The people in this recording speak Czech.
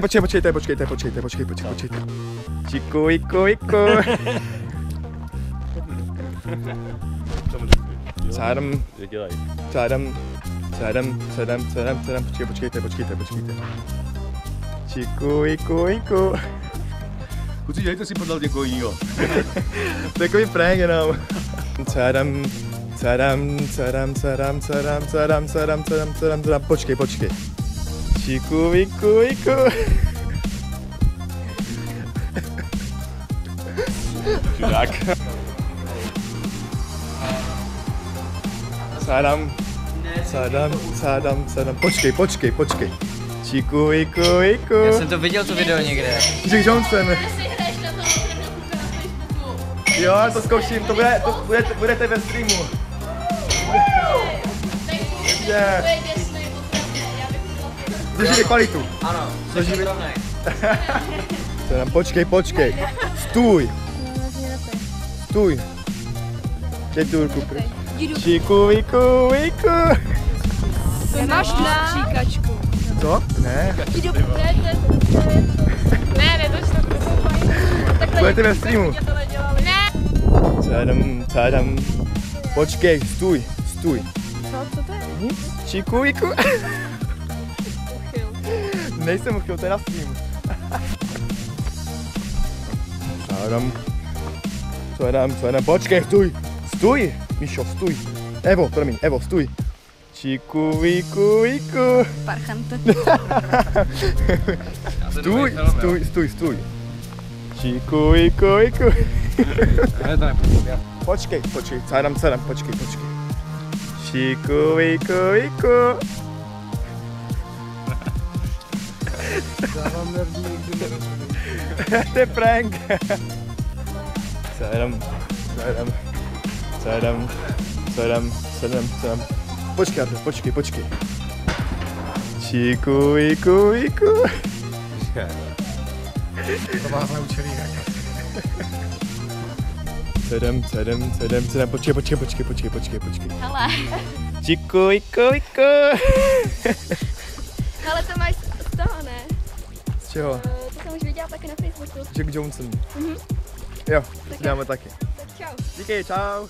Počkej, počkejte, počkejte, počkejte, počkejte, počkejte, počkejte. Čiku, iku, iku. Cádam, Dělej. cádam, cádam, cádam, cádam, cádam, počkej, počkejte, počkejte, počkejte. Čiku, iku, iku. Kluci, dělejte si podle někoho jiného. Takový prank jenom. Cádam, cádam, cádam, cádam, cádam, cádam, cádam, cádam, cádam, počkej, počkej. Čiku, viku, viku. Čudák. Sádám. Sádám, sádám, sádám. Počkej, počkej, počkej. Čiku, viku, viku. Já jsem to viděl to video někde. Jack Johnson. Jo, to zkouším, to bude, to bude, budete ve streamu. Yeah. Držíme kvalitu. Ano, držíme. počkej, počkej. Stůj. Stůj. Četůrku. Číku, viku, viku. To máš na číkačku. Co? Ne. Ne, ne, to je Budete ve streamu. Ne. Cadam, cadam. Počkej, stůj, stůj. Co, co to je? Nic. Viku. nejsem uchyl, teda s tím. co jedem? Co jedem, co jedem? Počkej, stůj! Stůj! Mišo, stůj! Evo, promiň, Evo, stůj! Číku, víku, víku. Parchante. stůj, stůj, stůj, stůj. Čiku, víku, víku. počkej, počkej, co jenom, co jenom, počkej, počkej. Čiku, víku, víku. Já vám to je prank. Sedm, sedm, sedm, sedm, sedm, sedm. Počkej, Arno, počkej, počkej. Číku, jíku, jíku. To vás naučili jak. Sedm, sedm, sedm, sedm, počkej, počkej, počkej, počkej, počkej, počkej. Hele. Číku, jíku, jíku. Hele, to máš z toho, ne? Čeho? Eh, To jsem už viděla taky na Facebooku. Jack Johnson. Mhm. Jo, to si dáme taky. Tak čau. Díky, čau.